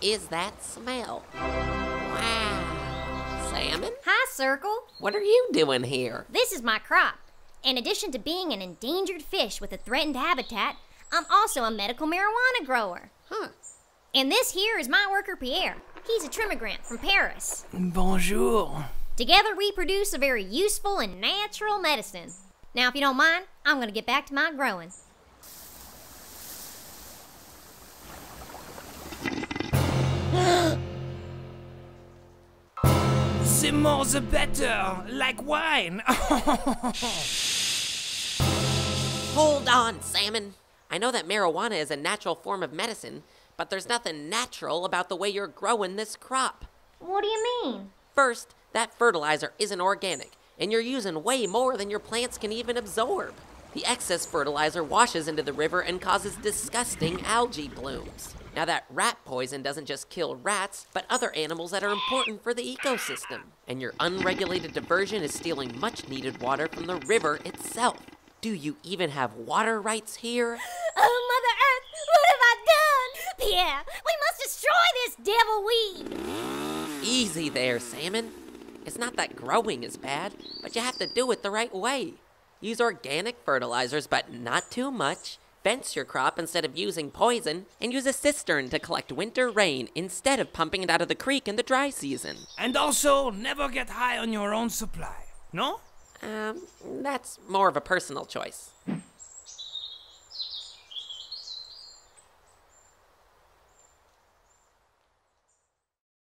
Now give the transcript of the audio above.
is that smell? Wow. Salmon? Hi, SYRCL. What are you doing here? This is my crop. In addition to being an endangered fish with a threatened habitat, I'm also a medical marijuana grower. Huh. And this here is my worker Pierre. He's a trimmigrant from Paris. Bonjour. Together we produce a very useful and natural medicine. Now, if you don't mind, I'm gonna get back to my growing. The more the better, like wine. Hold on, Salmon. I know that marijuana is a natural form of medicine, but there's nothing natural about the way you're growing this crop. What do you mean? First, that fertilizer isn't organic, and you're using way more than your plants can even absorb. The excess fertilizer washes into the river and causes disgusting algae blooms. Now, that rat poison doesn't just kill rats, but other animals that are important for the ecosystem. And your unregulated diversion is stealing much needed water from the river itself. Do you even have water rights here? Oh, Mother Earth, what have I done? Pierre, we must destroy this devil weed. Easy there, Salmon. It's not that growing is bad, but you have to do it the right way. Use organic fertilizers, but not too much. Fence your crop instead of using poison, and use a cistern to collect winter rain instead of pumping it out of the creek in the dry season. and also, never get high on your own supply. No? Um, that's more of a personal choice.